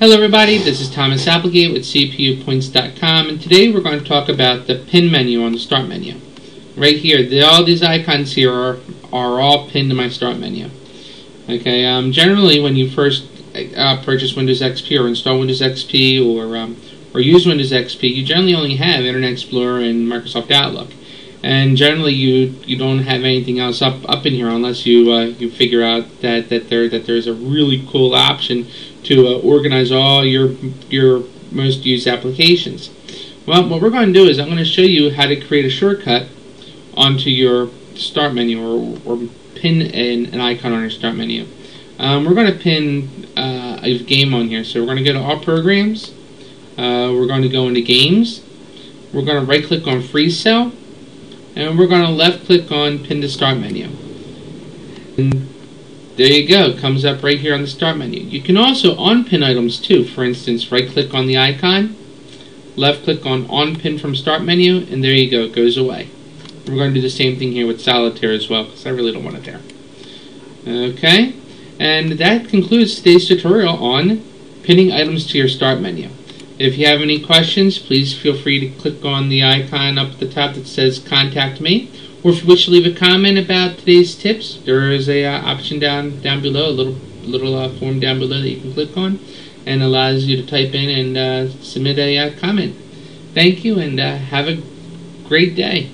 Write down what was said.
Hello everybody, this is Thomas Applegate with CPUpoints.com and today we're going to talk about the pin menu on the start menu. Right here, the, all these icons here are, are all pinned to my start menu. Okay, um, generally when you first uh, purchase Windows XP or install Windows XP or, um, or use Windows XP, you generally only have Internet Explorer and Microsoft Outlook. And generally you you don't have anything else up, up in here unless you uh, you figure out that, that there that there's a really cool option to uh, organize all your your most used applications. Well, what we're going to do is I'm going to show you how to create a shortcut onto your start menu or, or pin an, an icon on your start menu. Um, we're going to pin uh, a game on here. So we're going to go to All Programs. Uh, we're going to go into Games. We're going to right click on FreeCell. And we're going to left click on Pin to Start menu. And there you go, it comes up right here on the start menu. You can also unpin items too. For instance, right click on the icon, left click on unpin from start menu, and there you go, it goes away. We're going to do the same thing here with solitaire as well, because I really don't want it there. Okay, and that concludes today's tutorial on pinning items to your start menu. If you have any questions, please feel free to click on the icon up at the top that says Contact Me or if you wish to leave a comment about today's tips, there is a uh, option down down below, a little little uh, form down below that you can click on, and allows you to type in and uh, submit a uh, comment. Thank you, and uh, have a great day.